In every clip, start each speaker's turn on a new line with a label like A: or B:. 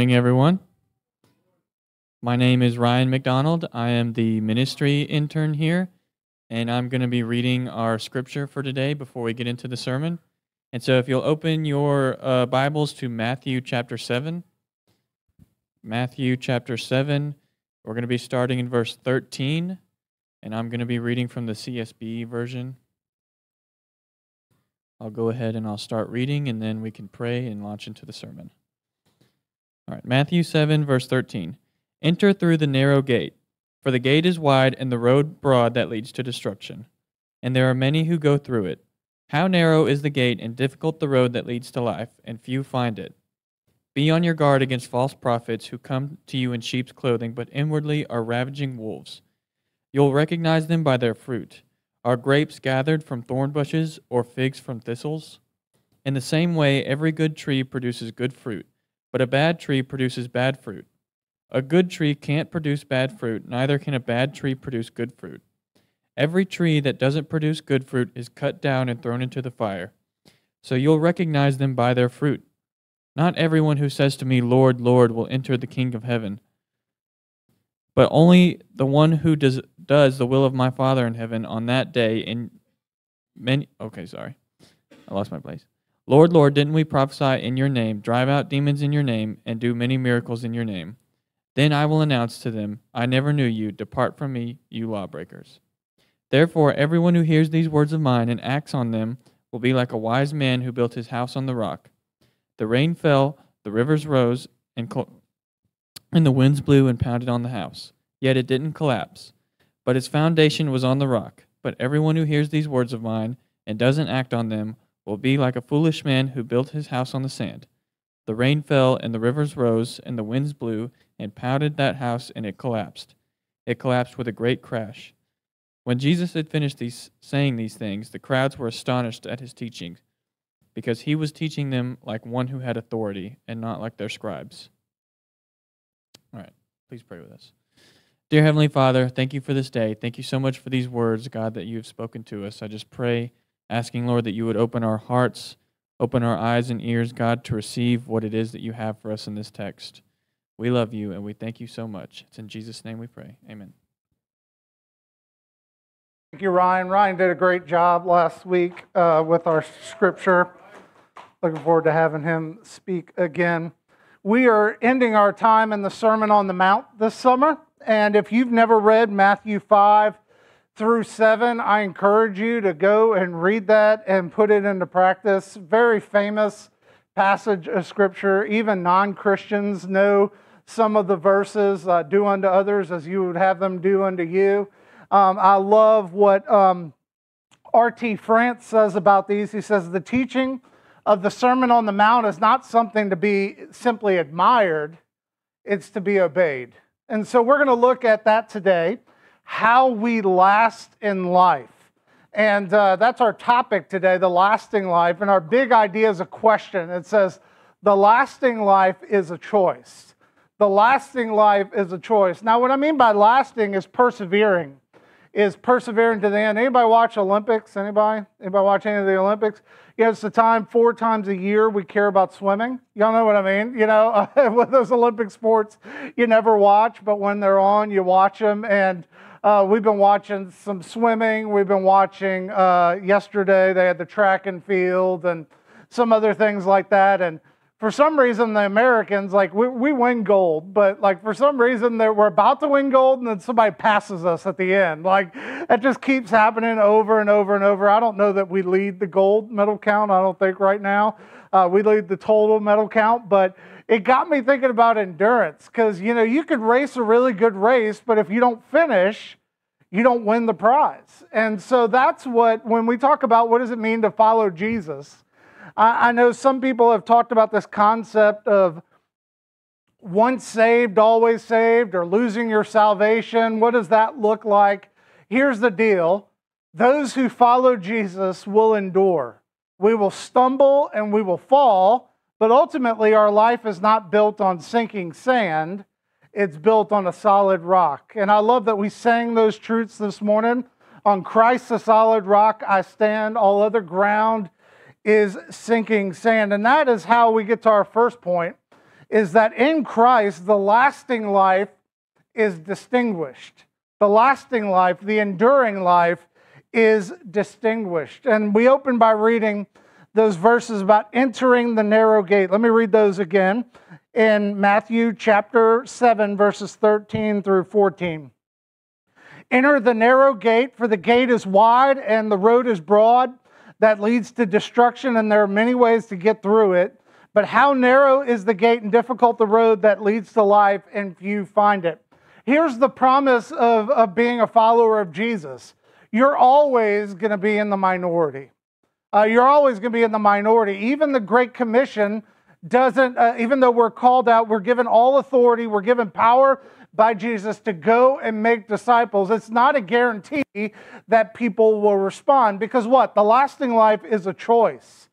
A: morning, everyone. My name is Ryan McDonald. I am the ministry intern here, and I'm going to be reading our scripture for today before we get into the sermon. And so, if you'll open your uh, Bibles to Matthew chapter 7, Matthew chapter 7, we're going to be starting in verse 13, and I'm going to be reading from the CSB version. I'll go ahead and I'll start reading, and then we can pray and launch into the sermon. All right, Matthew 7, verse 13. Enter through the narrow gate, for the gate is wide and the road broad that leads to destruction, and there are many who go through it. How narrow is the gate and difficult the road that leads to life, and few find it. Be on your guard against false prophets who come to you in sheep's clothing, but inwardly are ravaging wolves. You'll recognize them by their fruit. Are grapes gathered from thorn bushes or figs from thistles? In the same way, every good tree produces good fruit but a bad tree produces bad fruit. A good tree can't produce bad fruit, neither can a bad tree produce good fruit. Every tree that doesn't produce good fruit is cut down and thrown into the fire. So you'll recognize them by their fruit. Not everyone who says to me, Lord, Lord, will enter the kingdom of heaven, but only the one who does, does the will of my Father in heaven on that day. In many, okay, sorry, I lost my place. Lord, Lord, didn't we prophesy in your name, drive out demons in your name, and do many miracles in your name? Then I will announce to them, I never knew you. Depart from me, you lawbreakers. Therefore, everyone who hears these words of mine and acts on them will be like a wise man who built his house on the rock. The rain fell, the rivers rose, and, and the winds blew and pounded on the house. Yet it didn't collapse, but its foundation was on the rock. But everyone who hears these words of mine and doesn't act on them will be like a foolish man who built his house on the sand. The rain fell, and the rivers rose, and the winds blew, and pounded that house, and it collapsed. It collapsed with a great crash. When Jesus had finished these, saying these things, the crowds were astonished at his teaching, because he was teaching them like one who had authority, and not like their scribes. All right, please pray with us. Dear Heavenly Father, thank you for this day. Thank you so much for these words, God, that you have spoken to us. I just pray asking, Lord, that you would open our hearts, open our eyes and ears, God, to receive what it is that you have for us in this text. We love you and we thank you so much. It's in Jesus' name we pray. Amen.
B: Thank you, Ryan. Ryan did a great job last week uh, with our scripture. Looking forward to having him speak again. We are ending our time in the Sermon on the Mount this summer. And if you've never read Matthew 5, through 7. I encourage you to go and read that and put it into practice. Very famous passage of Scripture. Even non Christians know some of the verses uh, do unto others as you would have them do unto you. Um, I love what um, R.T. France says about these. He says, The teaching of the Sermon on the Mount is not something to be simply admired, it's to be obeyed. And so we're going to look at that today how we last in life. And uh, that's our topic today, the lasting life. And our big idea is a question. It says, the lasting life is a choice. The lasting life is a choice. Now, what I mean by lasting is persevering, is persevering to the end. Anybody watch Olympics? Anybody? Anybody watch any of the Olympics? You know, it's the time four times a year we care about swimming. Y'all know what I mean? You know, with those Olympic sports, you never watch, but when they're on, you watch them. And uh, we've been watching some swimming. We've been watching uh, yesterday, they had the track and field and some other things like that. And for some reason, the Americans, like, we, we win gold, but like for some reason, that we're about to win gold and then somebody passes us at the end. Like, that just keeps happening over and over and over. I don't know that we lead the gold medal count, I don't think right now. Uh, we lead the total medal count, but it got me thinking about endurance because you know you could race a really good race but if you don't finish you don't win the prize. And so that's what when we talk about what does it mean to follow jesus i, I know some people have talked about this concept of once saved always saved or losing your salvation. What does that look like? Here's the deal. Those who follow jesus will endure. We will stumble and we will fall but ultimately, our life is not built on sinking sand, it's built on a solid rock. And I love that we sang those truths this morning. On Christ, the solid rock, I stand, all other ground is sinking sand. And that is how we get to our first point is that in Christ, the lasting life is distinguished. The lasting life, the enduring life, is distinguished. And we open by reading those verses about entering the narrow gate. Let me read those again in Matthew chapter 7, verses 13 through 14. Enter the narrow gate, for the gate is wide and the road is broad that leads to destruction, and there are many ways to get through it. But how narrow is the gate and difficult the road that leads to life, and few find it. Here's the promise of, of being a follower of Jesus you're always going to be in the minority. Uh, you're always going to be in the minority. Even the Great Commission doesn't, uh, even though we're called out, we're given all authority, we're given power by Jesus to go and make disciples. It's not a guarantee that people will respond because what? The lasting life is a choice.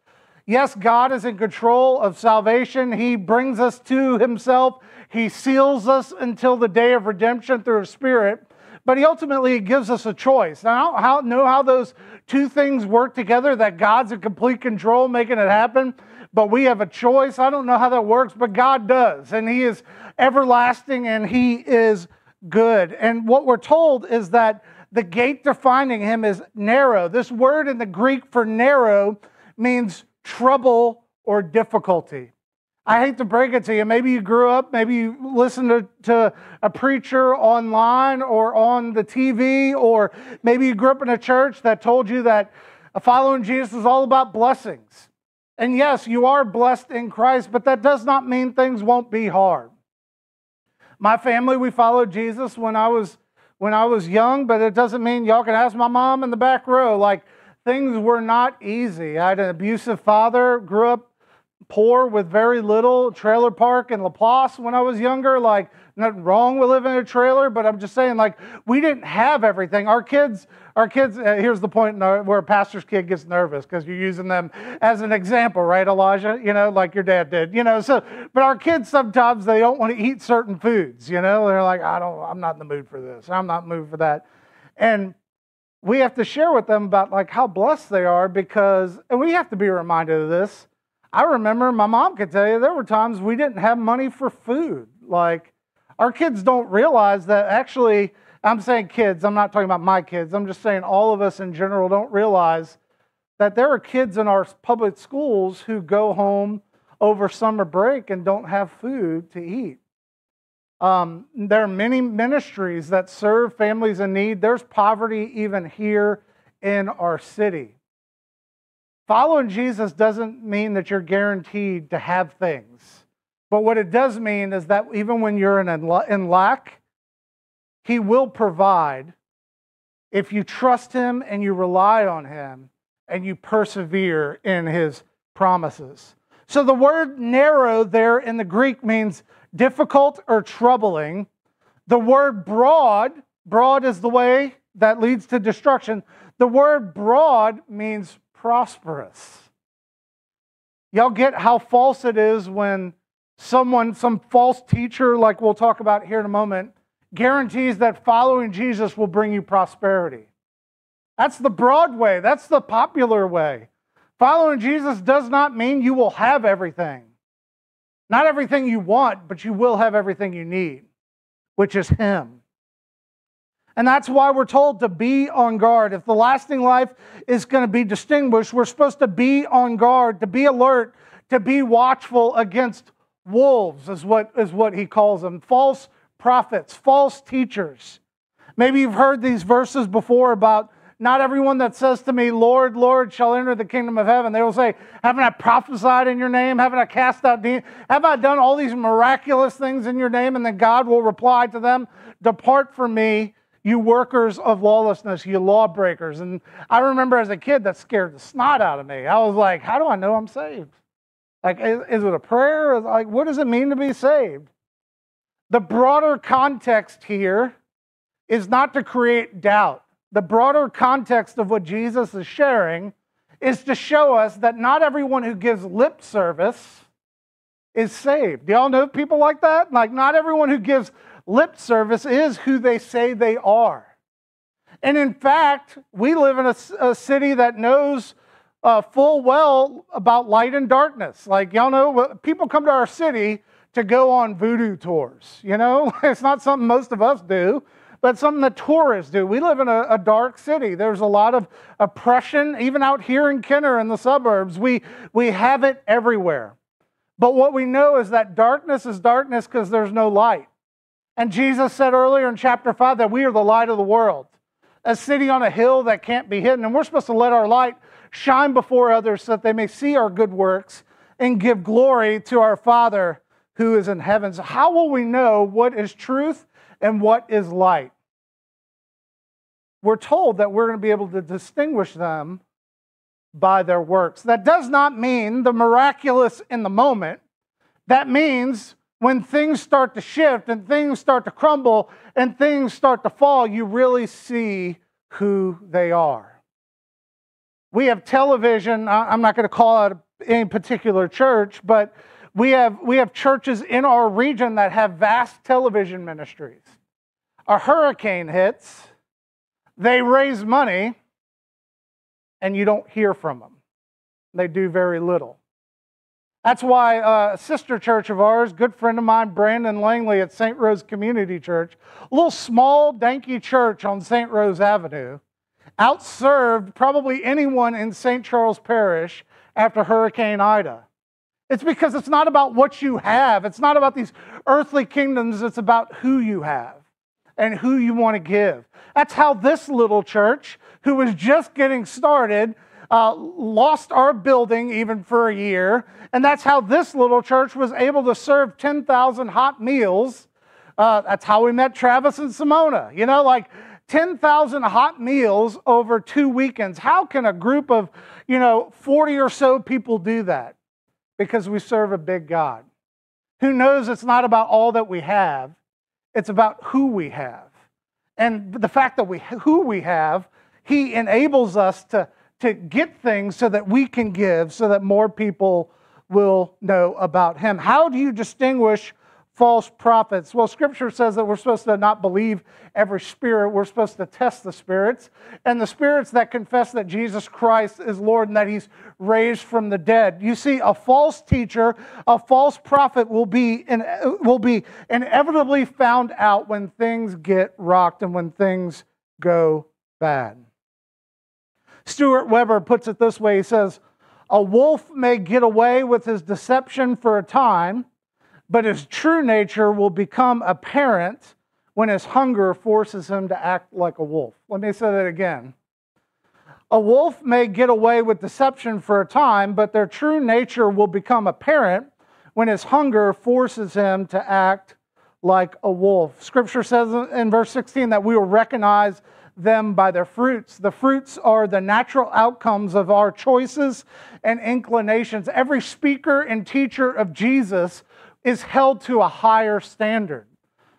B: Yes, God is in control of salvation. He brings us to Himself. He seals us until the day of redemption through His Spirit. But He ultimately gives us a choice. Now, I don't know how those two things work together, that God's in complete control making it happen but we have a choice. I don't know how that works, but God does. And He is everlasting and He is good. And what we're told is that the gate to finding Him is narrow. This word in the Greek for narrow means trouble or difficulty. I hate to break it to you. Maybe you grew up, maybe you listened to, to, a preacher online or on the TV, or maybe you grew up in a church that told you that following Jesus is all about blessings. And yes, you are blessed in Christ, but that does not mean things won't be hard. My family, we followed Jesus when I was when I was young, but it doesn't mean y'all can ask my mom in the back row. Like things were not easy. I had an abusive father, grew up poor with very little, trailer park in LaPlace when I was younger. Like nothing wrong with living in a trailer, but I'm just saying, like, we didn't have everything. Our kids, our kids, uh, here's the point where a pastor's kid gets nervous because you're using them as an example, right, Elijah? You know, like your dad did, you know. So, but our kids sometimes they don't want to eat certain foods, you know. They're like, I don't, I'm not in the mood for this. I'm not in the mood for that. And we have to share with them about like how blessed they are because, and we have to be reminded of this. I remember my mom could tell you there were times we didn't have money for food. Like, our kids don't realize that actually, I'm saying kids, I'm not talking about my kids, I'm just saying all of us in general don't realize that there are kids in our public schools who go home over summer break and don't have food to eat. Um, there are many ministries that serve families in need. There's poverty even here in our city. Following Jesus doesn't mean that you're guaranteed to have things. But what it does mean is that even when you're in, in lack, He will provide if you trust Him and you rely on Him and you persevere in His promises. So the word narrow there in the Greek means difficult or troubling. The word broad, broad is the way that leads to destruction. The word broad means prosperous. Y'all get how false it is when someone, some false teacher, like we'll talk about here in a moment, guarantees that following Jesus will bring you prosperity. That's the broad way, that's the popular way. Following Jesus does not mean you will have everything. Not everything you want, but you will have everything you need, which is Him. And that's why we're told to be on guard. If the lasting life is going to be distinguished, we're supposed to be on guard, to be alert, to be watchful against wolves is what, is what he calls them false prophets, false teachers. Maybe you've heard these verses before about not everyone that says to me, Lord, Lord, shall enter the kingdom of heaven. They will say, Haven't I prophesied in your name? Haven't I cast out demons? Have I done all these miraculous things in your name? And then God will reply to them, Depart from me, you workers of lawlessness, you lawbreakers. And I remember as a kid, that scared the snot out of me. I was like, How do I know I'm saved? Like, is, is it a prayer? Like, what does it mean to be saved? The broader context here is not to create doubt. The broader context of what Jesus is sharing is to show us that not everyone who gives lip service is saved. Do y'all know people like that? Like, not everyone who gives lip service is who they say they are. And in fact, we live in a, a city that knows uh, full well about light and darkness. Like, y'all know, people come to our city to go on voodoo tours. You know, it's not something most of us do, but something that tourists do. We live in a, a, dark city. There's a lot of oppression, even out here in Kenner in the suburbs. We, we have it everywhere. But what we know is that darkness is darkness because there's no light. And Jesus said earlier in chapter 5 that we are the light of the world, a city on a hill that can't be hidden. And we're supposed to let our light shine before others so that they may see our good works and give glory to our Father who is in heaven. So, how will we know what is truth and what is light? We're told that we're going to be able to distinguish them by their works. That does not mean the miraculous in the moment. That means when things start to shift and things start to crumble and things start to fall, you really see who they are. We have television. I'm not going to call out any particular church, but we have, we have churches in our region that have vast television ministries. A hurricane hits, they raise money, and you don't hear from them. They do very little. That's why a sister church of ours, good friend of mine, Brandon Langley at St. Rose Community Church, a little small, danky church on St. Rose Avenue, outserved probably anyone in St. Charles Parish after Hurricane Ida. It's because it's not about what you have, it's not about these earthly kingdoms, it's about who you have and who you want to give. That's how this little church, who was just getting started, uh, lost our building even for a year. And that's how this little church was able to serve 10,000 hot meals. Uh, that's how we met Travis and Simona. You know, like 10,000 hot meals over two weekends. How can a group of, you know, 40 or so people do that? Because we serve a big God who knows it's not about all that we have, it's about who we have. And the fact that we who we have, he enables us to, to get things so that we can give, so that more people will know about him. How do you distinguish false prophets? Well, scripture says that we're supposed to not believe every spirit, we're supposed to test the spirits. And the spirits that confess that Jesus Christ is Lord and that he's raised from the dead. You see, a false teacher, a false prophet will be, in, will be inevitably found out when things get rocked and when things go bad. Stuart Weber puts it this way he says, A wolf may get away with his deception for a time but his true nature will become apparent when his hunger forces him to act like a wolf. Let me say that again. A wolf may get away with deception for a time, but their true nature will become apparent when his hunger forces him to act like a wolf. Scripture says in verse 16 that we will recognize them by their fruits. The fruits are the natural outcomes of our choices and inclinations. Every speaker and teacher of Jesus is held to a higher standard.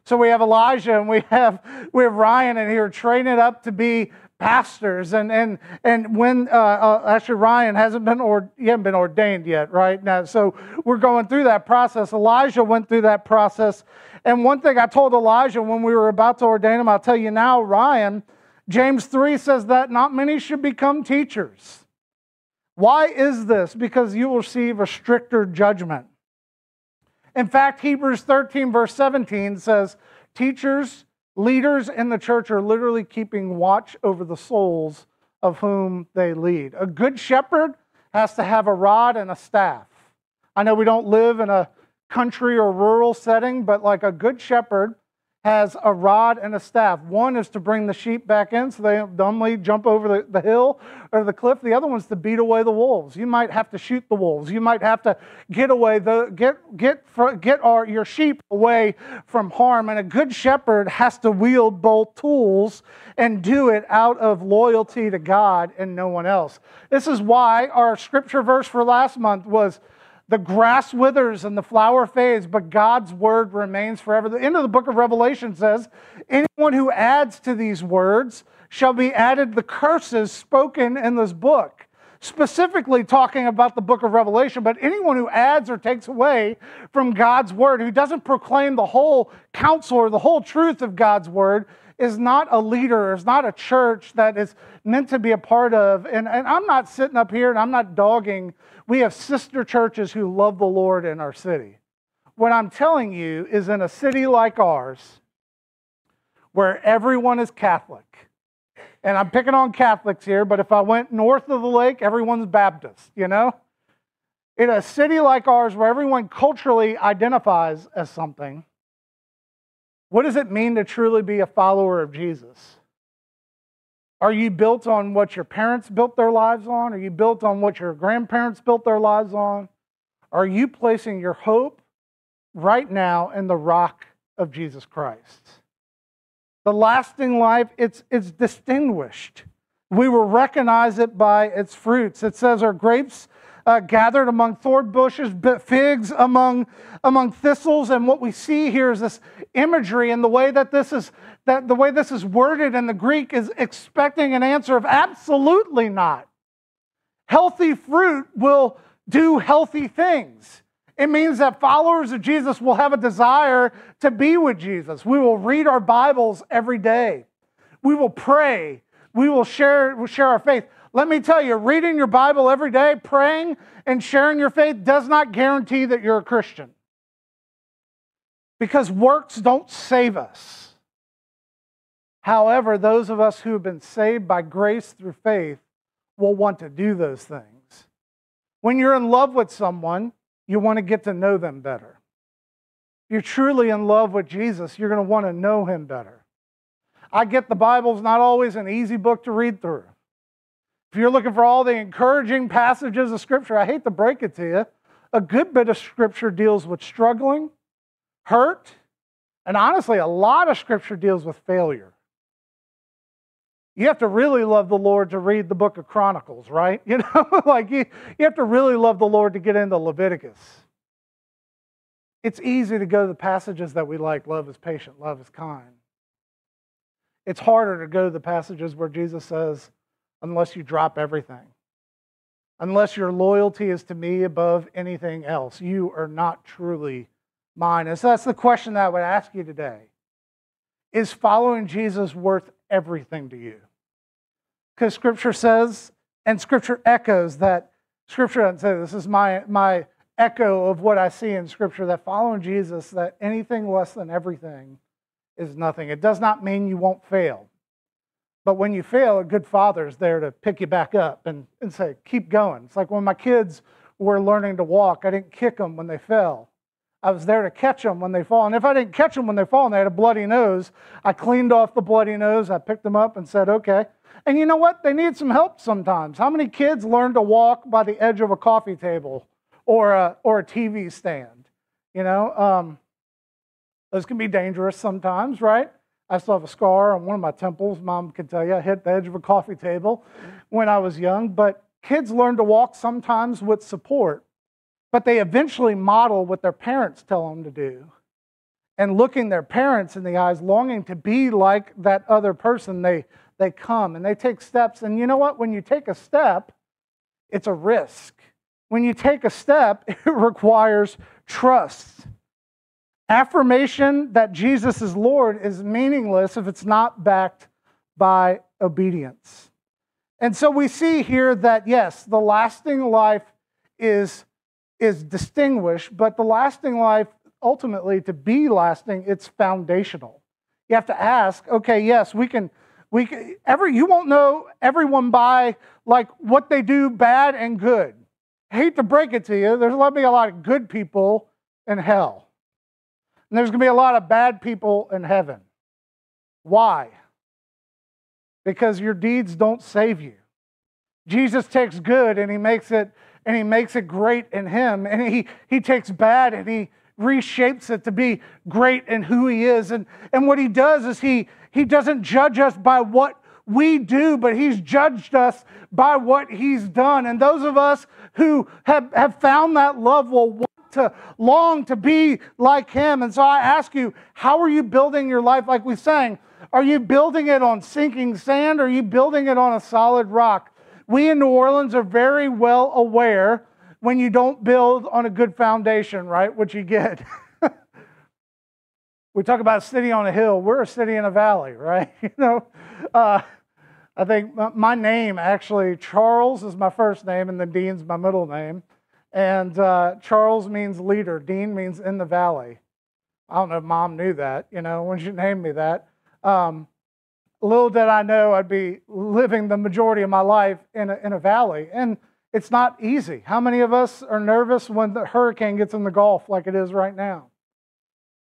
B: So we have Elijah and we have we have Ryan in here training up to be pastors and and and when uh, uh, actually Ryan hasn't been or he hasn't been ordained yet, right now. So we're going through that process. Elijah went through that process, and one thing I told Elijah when we were about to ordain him, I'll tell you now, Ryan. James three says that not many should become teachers. Why is this? Because you will receive a stricter judgment. In fact, Hebrews 13, verse 17 says, Teachers, leaders in the church are literally keeping watch over the souls of whom they lead. A good shepherd has to have a rod and a staff. I know we don't live in a country or rural setting, but like a good shepherd has a rod and a staff. One is to bring the sheep back in so they don't dumbly jump over the, the hill or the cliff. The other one's to beat away the wolves. You might have to shoot the wolves. You might have to get away the get get get our, your sheep away from harm. And a good shepherd has to wield both tools and do it out of loyalty to God and no one else. This is why our scripture verse for last month was the grass withers and the flower fades, but God's word remains forever. The end of the book of Revelation says, Anyone who adds to these words shall be added the curses spoken in this book. Specifically talking about the book of Revelation, but anyone who adds or takes away from God's word, who doesn't proclaim the whole counsel or the whole truth of God's word, is not a leader, is not a church that is meant to be a part of. And, and I'm not sitting up here and I'm not dogging we have sister churches who love the Lord in our city. What I'm telling you is in a city like ours, where everyone is Catholic, and I'm picking on Catholics here, but if I went north of the lake, everyone's Baptist, you know? In a city like ours where everyone culturally identifies as something, what does it mean to truly be a follower of Jesus? Are you built on what your parents built their lives on? Are you built on what your grandparents built their lives on? Are you placing your hope right now in the rock of Jesus Christ? The lasting life, it's, it's distinguished. We will recognize it by its fruits. It says, Are grapes uh, gathered among thorn bushes, figs among, among thistles. And what we see here is this imagery and the way that this is that the way this is worded in the Greek is expecting an answer of absolutely not. Healthy fruit will do healthy things. It means that followers of Jesus will have a desire to be with Jesus. We will read our Bibles every day. We will pray. We will share, we'll share our faith. Let me tell you, reading your Bible every day, praying, and sharing your faith does not guarantee that you're a Christian. Because works don't save us. However, those of us who have been saved by grace through faith will want to do those things. When you're in love with someone, you want to get to know them better. If you're truly in love with Jesus, you're going to want to know him better. I get the Bible's not always an easy book to read through. If you're looking for all the encouraging passages of Scripture, I hate to break it to you, a good bit of Scripture deals with struggling, hurt, and honestly, a lot of Scripture deals with failure. You have to really love the Lord to read the book of Chronicles, right? You know, like you, you have to really love the Lord to get into Leviticus. It's easy to go to the passages that we like love is patient, love is kind. It's harder to go to the passages where Jesus says, unless you drop everything. Unless your loyalty is to me above anything else, you are not truly mine. And so that's the question that I would ask you today. Is following Jesus worth everything to you? Because Scripture says, and Scripture echoes that Scripture doesn't say this is my, my echo of what I see in Scripture that following Jesus, that anything less than everything is nothing. It does not mean you won't fail. But when you fail, a good father is there to pick you back up and, and say, keep going. It's like when my kids were learning to walk, I didn't kick them when they fell. I was there to catch them when they fall. And if I didn't catch them when they fall and they had a bloody nose, I cleaned off the bloody nose, I picked them up and said, okay. And you know what? They need some help sometimes. How many kids learn to walk by the edge of a coffee table or a, or a TV stand? You know, um, those can be dangerous sometimes, right? I still have a scar on one of my temples. Mom can tell you I hit the edge of a coffee table when I was young. But kids learn to walk sometimes with support, but they eventually model what their parents tell them to do. And looking their parents in the eyes, longing to be like that other person, they, they come and they take steps. And you know what? When you take a step, it's a risk. When you take a step, it requires trust. Affirmation that Jesus is Lord is meaningless if it's not backed by obedience. And so we see here that, yes, the lasting life is, is distinguished, but the lasting life, ultimately, to be lasting, it's foundational. You have to ask, okay, yes, we can, we can, every, you won't know everyone by like what they do bad and good. I hate to break it to you, there's going to be a lot of good people in hell. And there's going to be a lot of bad people in heaven. Why? Because your deeds don't save you. Jesus takes good and he makes it and he makes it great in him and he he takes bad and he reshapes it to be great in who he is and and what he does is he he doesn't judge us by what we do, but he's judged us by what he's done. And those of us who have, have found that love will want to long to be like him. And so I ask you, how are you building your life like we sang? Are you building it on sinking sand or are you building it on a solid rock? We in New Orleans are very well aware when you don't build on a good foundation, right? What you get. we talk about a city on a hill. We're a city in a valley, right? You know, uh, I think my name actually, Charles is my first name and then Dean's my middle name. And uh, Charles means leader, Dean means in the valley. I don't know if mom knew that, you know, when she named me that. Um, little did I know I'd be living the majority of my life in a, in a valley. And it's not easy. How many of us are nervous when the hurricane gets in the Gulf like it is right now?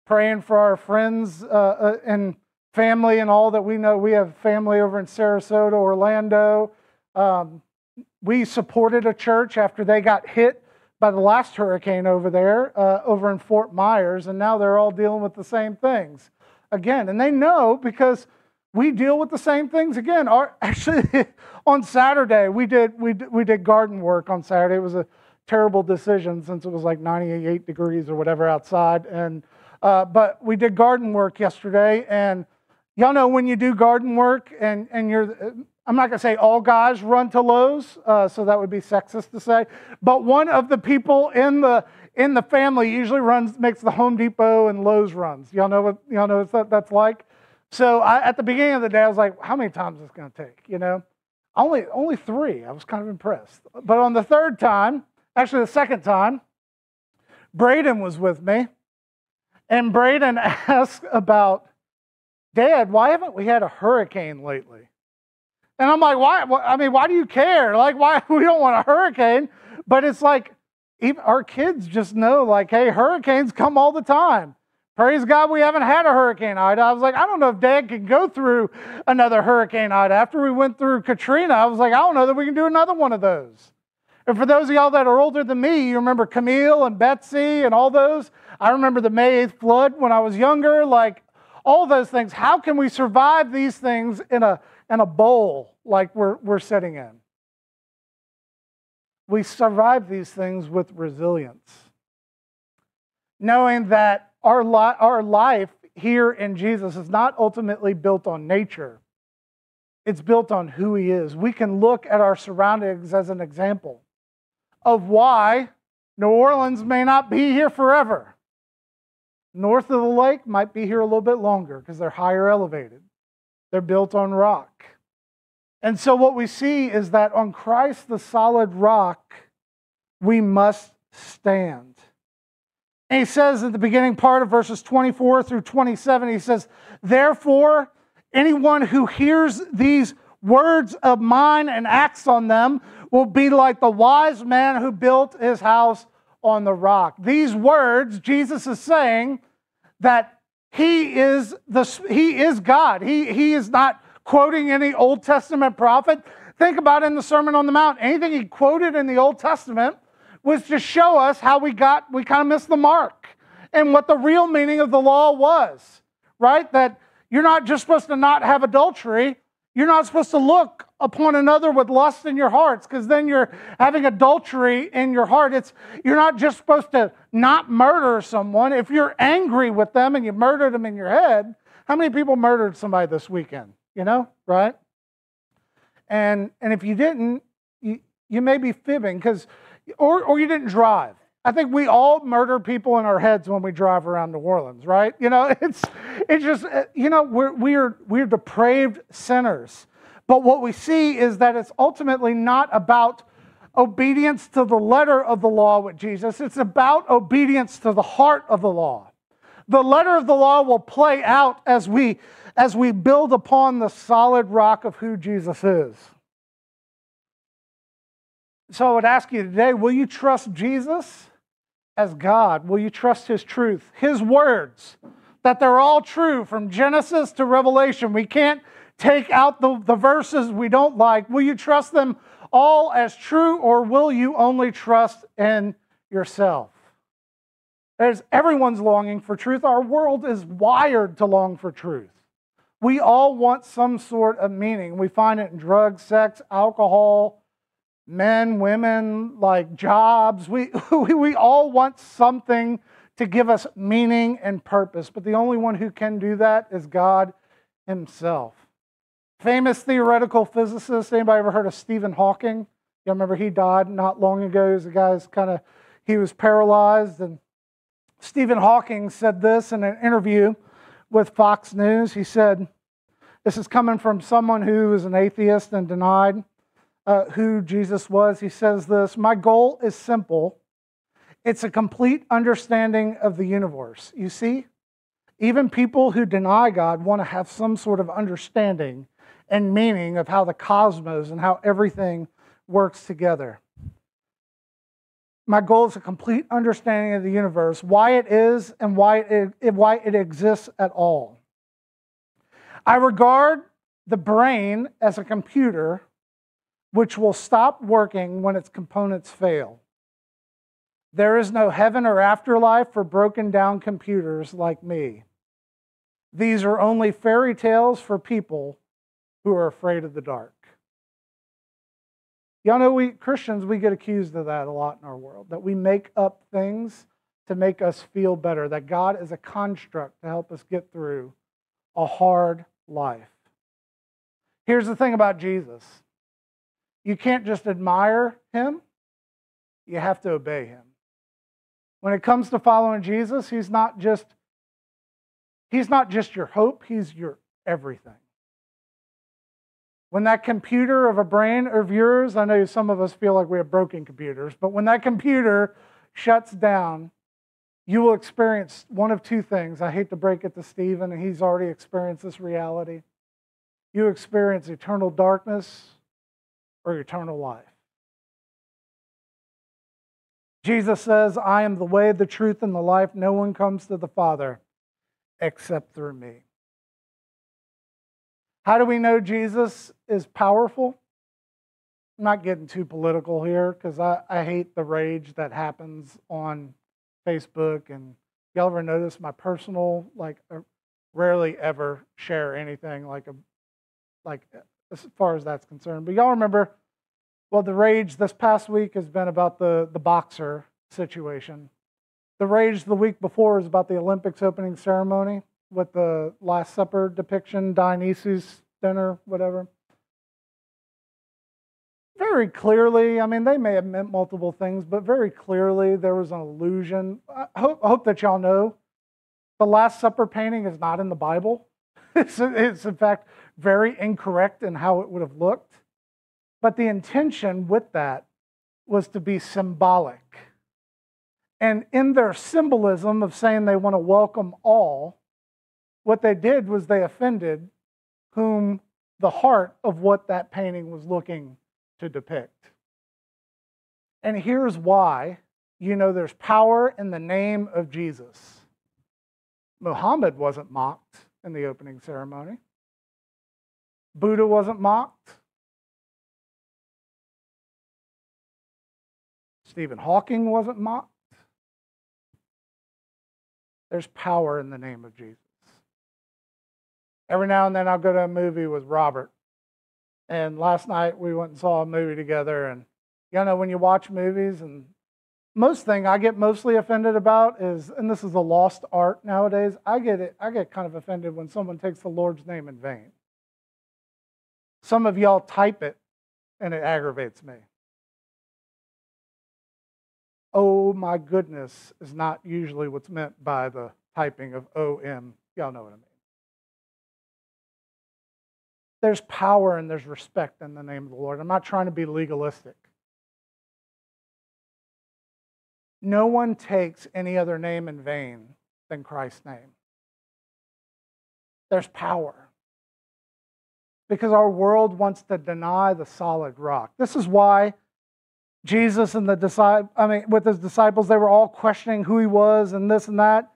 B: Praying for our friends uh, uh, and family and all that we know. We have family over in Sarasota, Orlando. Um, we supported a church after they got hit by the last hurricane over there, uh, over in Fort Myers, and now they're all dealing with the same things again. And they know because we deal with the same things again. Our, actually, on Saturday we did we we did garden work on Saturday. It was a terrible decision since it was like 98 degrees or whatever outside, and uh, but we did garden work yesterday. And y'all know when you do garden work and and you're I'm not going to say all guys run to Lowe's, uh, so that would be sexist to say. But one of the people in the in the family usually runs, makes the Home Depot and Lowe's runs. Y'all know what y'all know what that, that's like. So I, at the beginning of the day, I was like, how many times is this going to take? You know, only only three. I was kind of impressed. But on the third time, actually the second time, Braden was with me, and Braden asked about, Dad, why haven't we had a hurricane lately? And I'm like, why? I mean, why do you care? Like, why? We don't want a hurricane. But it's like, even our kids just know, like, hey, hurricanes come all the time. Praise God, we haven't had a hurricane Ida. I was like, I don't know if Dad can go through another hurricane Ida. After we went through Katrina, I was like, I don't know that we can do another one of those. And for those of y'all that are older than me, you remember Camille and Betsy and all those. I remember the May 8th flood when I was younger. Like all those things. How can we survive these things in a and a bowl like we're, we're sitting in. We survive these things with resilience, knowing that our, li- our life here in Jesus is not ultimately built on nature, it's built on who He is. We can look at our surroundings as an example of why New Orleans may not be here forever. North of the lake might be here a little bit longer because they're higher elevated. They're built on rock. And so what we see is that on Christ, the solid rock, we must stand. And he says at the beginning part of verses 24 through 27, he says, Therefore, anyone who hears these words of mine and acts on them will be like the wise man who built his house on the rock. These words, Jesus is saying that he is, the, he is God. He, he is not quoting any Old Testament prophet. Think about in the Sermon on the Mount. Anything he quoted in the Old Testament was to show us how we got, we kind of missed the mark and what the real meaning of the law was, right? That you're not just supposed to not have adultery. You're not supposed to look upon another with lust in your hearts because then you're having adultery in your heart. It's you're not just supposed to not murder someone. If you're angry with them and you murdered them in your head, how many people murdered somebody this weekend? You know, right? And and if you didn't, you, you may be fibbing because or or you didn't drive. I think we all murder people in our heads when we drive around New Orleans, right? You know, it's it's just uh, you know we're we're we're depraved sinners. But what we see is that it's ultimately not about obedience to the letter of the law with Jesus, it's about obedience to the heart of the law. The letter of the law will play out as we as we build upon the solid rock of who Jesus is. So I would ask you today, will you trust Jesus as God? Will you trust his truth, his words, that they're all true from Genesis to Revelation? We can't take out the, the verses we don't like? Will you trust them all as true, or will you only trust in yourself? As everyone's longing for truth, our world is wired to long for truth. We all want some sort of meaning. We find it in drugs, sex, alcohol, men, women, like jobs. We, we, all want something to give us meaning and purpose, but the only one who can do that is God Himself. Famous theoretical physicist. Anybody ever heard of Stephen Hawking? You remember he died not long ago. He's a guy's kind of he was paralyzed, and Stephen Hawking said this in an interview with Fox News. He said, "This is coming from someone who is an atheist and denied uh, who Jesus was." He says this: "My goal is simple: It's a complete understanding of the universe. You see? Even people who deny God want to have some sort of understanding and meaning of how the cosmos and how everything works together. My goal is a complete understanding of the universe, why it is and why it, why it exists at all. I regard the brain as a computer which will stop working when its components fail. There is no heaven or afterlife for broken down computers like me. These are only fairy tales for people who are afraid of the dark. Y'all know we Christians, we get accused of that a lot in our world, that we make up things to make us feel better, that God is a construct to help us get through a hard life. Here's the thing about Jesus you can't just admire him, you have to obey him. When it comes to following Jesus, he's not just he's not just your hope, he's your everything. When that computer of a brain of yours, I know some of us feel like we have broken computers, but when that computer shuts down, you will experience one of two things. I hate to break it to Stephen, and he's already experienced this reality. You experience eternal darkness or eternal life. Jesus says, I am the way, the truth, and the life. No one comes to the Father except through me. How do we know Jesus is powerful? I'm not getting too political here because I, I hate the rage that happens on Facebook. And y'all ever notice my personal, like, I uh, rarely ever share anything like a, like as far as that's concerned. But y'all remember, well, the rage this past week has been about the, the boxer situation. The rage the week before is about the Olympics opening ceremony with the Last Supper depiction, Dionysus dinner, whatever. Very clearly, I mean, they may have meant multiple things, but very clearly there was an allusion. I hope, I hope that y'all know the Last Supper painting is not in the Bible. It's, it's, in fact, very incorrect in how it would have looked. But the intention with that was to be symbolic. And in their symbolism of saying they want to welcome all, what they did was they offended whom the heart of what that painting was looking to depict. And here's why you know there's power in the name of Jesus. Muhammad wasn't mocked in the opening ceremony, Buddha wasn't mocked. Stephen Hawking wasn't mocked. There's power in the name of Jesus. Every now and then I'll go to a movie with Robert. And last night we went and saw a movie together. And you know, when you watch movies, and most thing I get mostly offended about is, and this is a lost art nowadays, I get it, I get kind of offended when someone takes the Lord's name in vain. Some of y'all type it and it aggravates me. Oh my goodness is not usually what's meant by the typing of OM. Y'all know what I mean. There's power and there's respect in the name of the Lord. I'm not trying to be legalistic. No one takes any other name in vain than Christ's name. There's power. Because our world wants to deny the solid rock. This is why Jesus and the disciples, I mean, with his disciples, they were all questioning who he was and this and that.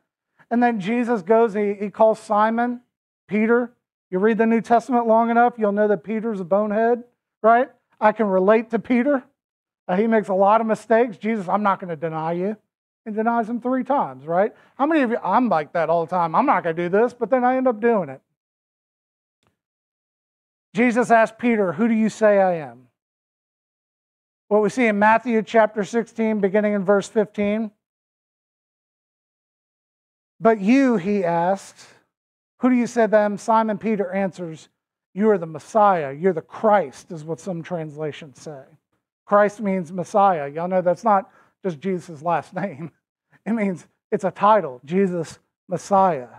B: And then Jesus goes, he, he calls Simon, Peter, you read the New Testament long enough, you'll know that Peter's a bonehead, right? I can relate to Peter. Uh, he makes a lot of mistakes. Jesus, I'm not going to deny you. He denies him three times, right? How many of you, I'm like that all the time. I'm not going to do this, but then I end up doing it. Jesus asked Peter, Who do you say I am? What we see in Matthew chapter 16, beginning in verse 15. But you, he asked, who do you say them? Simon Peter answers, You are the Messiah. You're the Christ, is what some translations say. Christ means Messiah. Y'all know that's not just Jesus' last name, it means it's a title Jesus, Messiah.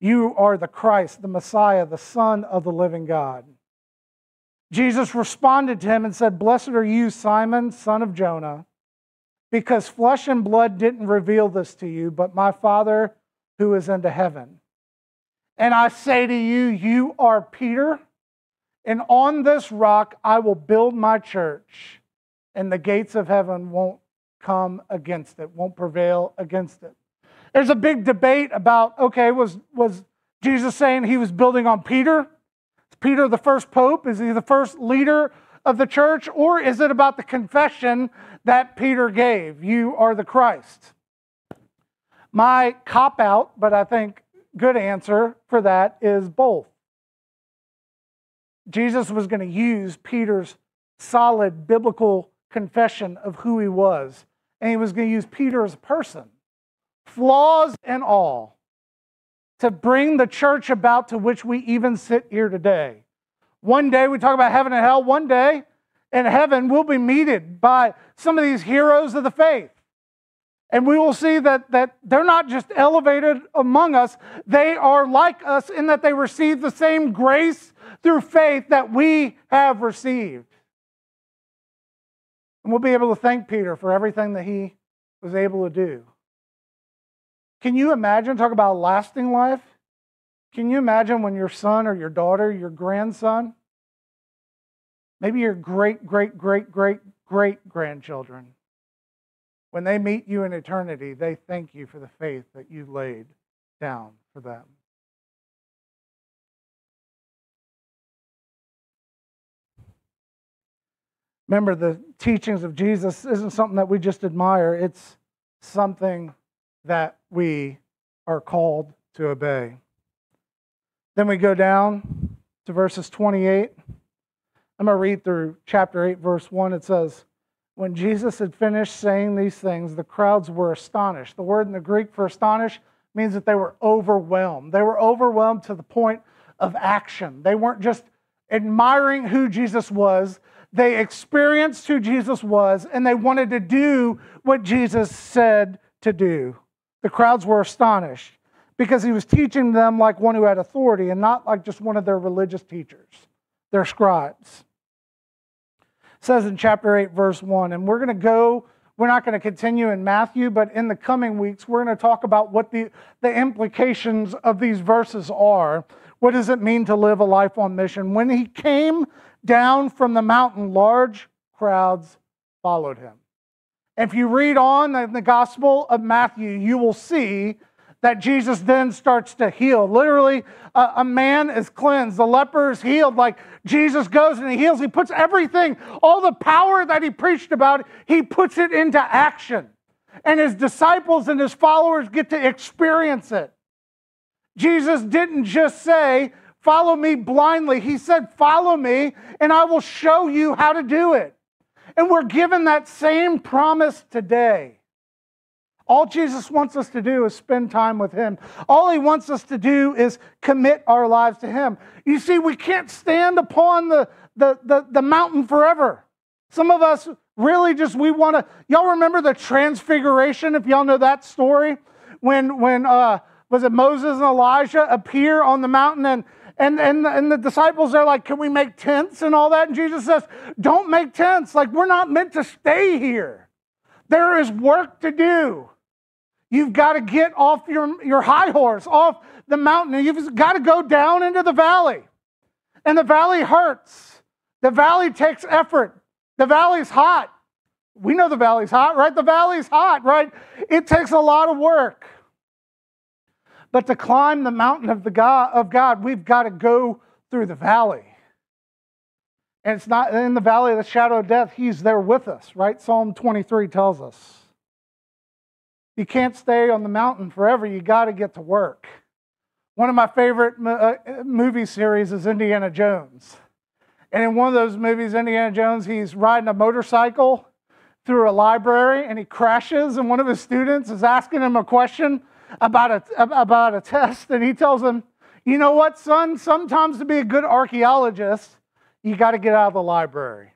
B: You are the Christ, the Messiah, the Son of the living God. Jesus responded to him and said, Blessed are you, Simon, son of Jonah. because flesh and blood didn't reveal this to you, but my Father who is into heaven. And I say to you, you are Peter, and on this rock I will build my church, and the gates of heaven won't come against it, won't prevail against it. There's a big debate about okay, was, was Jesus saying he was building on Peter? Is Peter the first pope? Is he the first leader of the church? Or is it about the confession that Peter gave? You are the Christ. My cop out, but I think good answer for that is both. Jesus was going to use Peter's solid biblical confession of who he was, and he was going to use Peter as a person, flaws and all, to bring the church about to which we even sit here today. One day we talk about heaven and hell. One day in heaven we'll be meted by some of these heroes of the faith. And we will see that, that they're not just elevated among us, they are like us in that they receive the same grace through faith that we have received. And we'll be able to thank Peter for everything that he was able to do. Can you imagine, talk about lasting life? Can you imagine when your son or your daughter, your grandson, maybe your great, great, great, great, great grandchildren, when they meet you in eternity, they thank you for the faith that you laid down for them? Remember, the teachings of Jesus isn't something that we just admire, it's something that we are called to obey. Then we go down to verses 28. I'm going to read through chapter 8, verse 1. It says, When Jesus had finished saying these things, the crowds were astonished. The word in the Greek for astonished means that they were overwhelmed. They were overwhelmed to the point of action. They weren't just admiring who Jesus was, they experienced who Jesus was, and they wanted to do what Jesus said to do. The crowds were astonished because he was teaching them like one who had authority and not like just one of their religious teachers, their scribes. It says in chapter 8, verse 1, and we're going to go, we're not going to continue in Matthew, but in the coming weeks, we're going to talk about what the, the implications of these verses are. What does it mean to live a life on mission? When he came down from the mountain, large crowds followed him. If you read on in the Gospel of Matthew, you will see that Jesus then starts to heal. Literally, a, a, man is cleansed, the leper is healed. Like Jesus goes and he heals. He puts everything, all the power that he preached about, he puts it into action. And his disciples and his followers get to experience it. Jesus didn't just say, Follow me blindly. He said, Follow me, and I will show you how to do it. And we're given that same promise today. All Jesus wants us to do is spend time with Him. All He wants us to do is commit our lives to Him. You see, we can't stand upon the, the, the, the mountain forever. Some of us really just, we want to, y'all remember the transfiguration, if y'all know that story? When, when uh, was it Moses and Elijah appear on the mountain and, and, and, and the disciples are like, Can we make tents and all that? And Jesus says, Don't make tents. Like, we're not meant to stay here. There is work to do. You've got to get off your, your high horse, off the mountain, and you've got to go down into the valley. And the valley hurts. The valley takes effort. The valley's hot. We know the valley's hot, right? The valley's hot, right? It takes a lot of work. But to climb the mountain of, the God, of God, we've got to go through the valley. And it's not in the valley of the shadow of death, He's there with us, right? Psalm 23 tells us. You can't stay on the mountain forever, you got to get to work. One of my favorite uh, movie series is Indiana Jones. And in one of those movies, Indiana Jones, he's riding a motorcycle through a library and he crashes, and one of his students is asking him a question about a, about a test, and he tells him, You know what, son? Sometimes to be a good archaeologist, you got to get out of the library.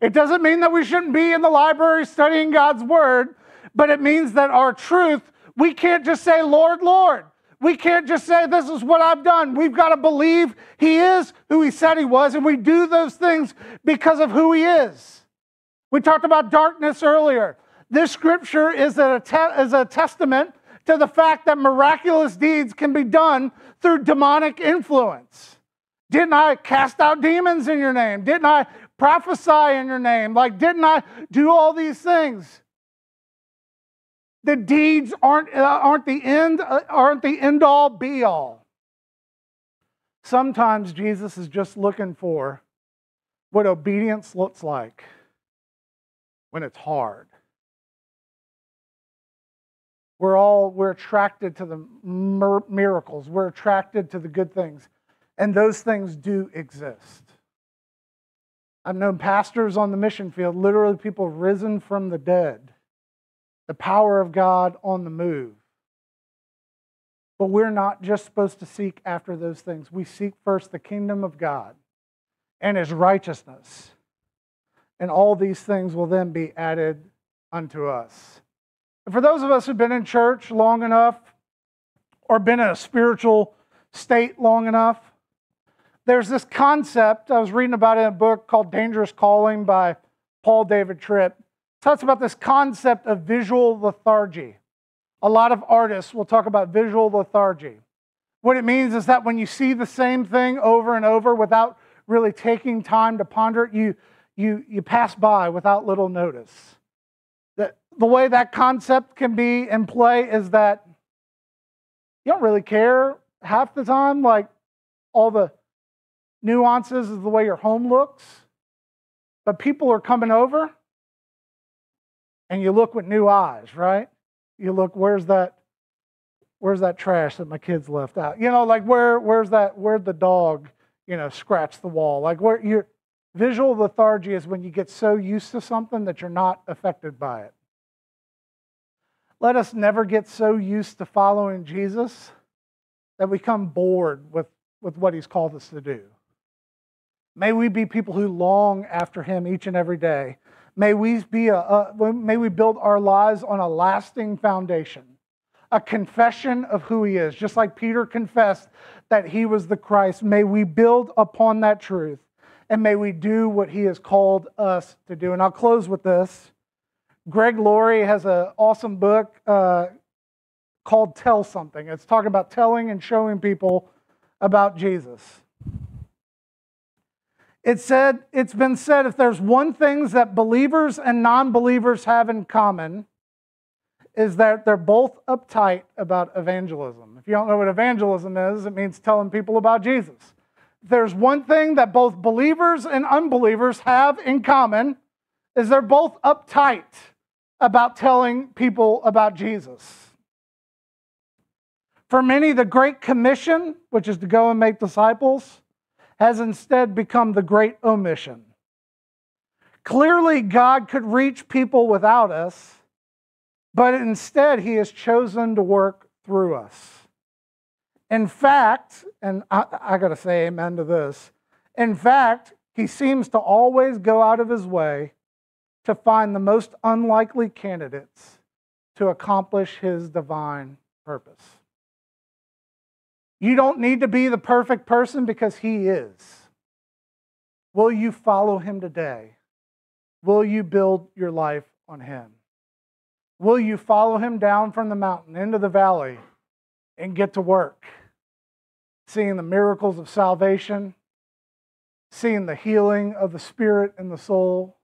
B: It doesn't mean that we shouldn't be in the library studying God's word, but it means that our truth, we can't just say, Lord, Lord. We can't just say, This is what I've done. We've got to believe He is who He said He was, and we do those things because of who He is. We talked about darkness earlier. This scripture is a, te- is a testament to the fact that miraculous deeds can be done through demonic influence. Didn't I cast out demons in your name? Didn't I prophesy in your name? Like, didn't I do all these things? The deeds aren't, uh, aren't the end, uh, aren't the end all be all. Sometimes Jesus is just looking for what obedience looks like when it's hard. We're all we're attracted to the miracles. We're attracted to the good things. And those things do exist. I've known pastors on the mission field, literally people risen from the dead. The power of God on the move. But we're not just supposed to seek after those things. We seek first the kingdom of God and his righteousness. And all these things will then be added unto us. For those of us who've been in church long enough or been in a spiritual state long enough, there's this concept. I was reading about in a book called Dangerous Calling by Paul David Tripp. It talks about this concept of visual lethargy. A lot of artists will talk about visual lethargy. What it means is that when you see the same thing over and over without really taking time to ponder it, you, you, you pass by without little notice the way that concept can be in play is that you don't really care half the time, like all the nuances of the way your home looks. But people are coming over and you look with new eyes, right? You look, where's that? Where's that trash that my kids left out? You know, like where where's that where'd the dog, you know, scratch the wall? Like where your visual lethargy is when you get so used to something that you're not affected by it. Let us never get so used to following Jesus that we come bored with, with what he's called us to do. May we be people who long after him each and every day. May we, be a, a, may we build our lives on a lasting foundation, a confession of who he is. Just like Peter confessed that he was the Christ, may we build upon that truth and may we do what he has called us to do. And I'll close with this. Greg Laurie has an awesome book uh, called Tell Someone. It's talking about telling and showing people about Jesus. It said, it's been said if there's one thing that believers and non-believers have in common, is that they're both uptight about evangelism. If you don't know what evangelism is, it means telling people about Jesus. If there's one thing that both believers and unbelievers have in common, is they're both uptight about telling people about Jesus. For many, the Great Commission, which is to go and make disciples, has instead become the Great Omission. Clearly, God could reach people without us, but instead, He has chosen to work through us. In fact, and I, I got to say amen to this, in fact, He seems to always go out of His way to find the most unlikely candidates to accomplish his divine purpose. You don't need to be the perfect person because he is. Will you follow him today? Will you build your life on him? Will you follow him down from the mountain into the valley and get to work? Seeing the miracles of salvation, seeing the healing of the spirit and the soul,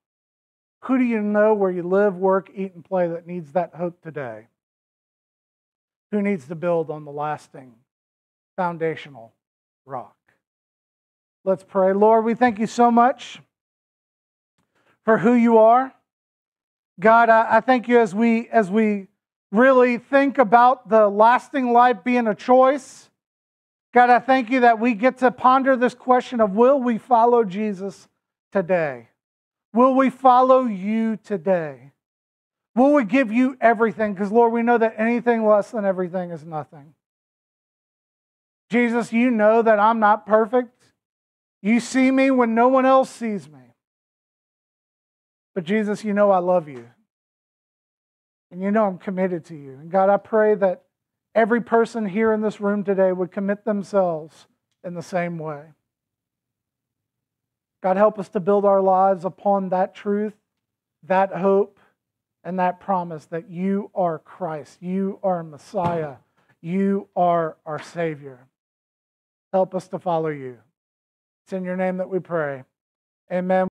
B: who do you know where you live, work, eat, and play that needs that hope today? Who needs to build on the lasting, foundational rock? Let's pray. Lord, we thank you so much for who you are. God, I, I thank you as we as we really think about the lasting life being a choice. God, I thank you that we get to ponder this question of will we follow Jesus today? Will we follow you today? Will we give you everything? Because, Lord, we know that anything less than everything is nothing. Jesus, you know that I'm not perfect. You see me when no one else sees me. But, Jesus, you know I love you. And you know I'm committed to you. And, God, I pray that every person here in this room today would commit themselves in the same way. God, help us to build our lives upon that truth that hope and that promise that you are Christ, you are Messiah, you are our Savior. Help us to follow you. It's in your name that we pray. Amen.